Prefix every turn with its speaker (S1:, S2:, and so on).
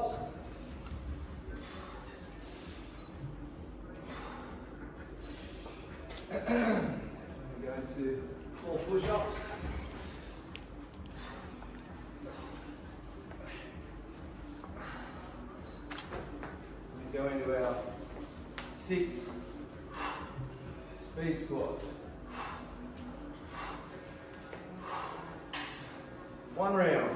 S1: clubs. We're going to four push-ups. We go into our six speed squats. One round.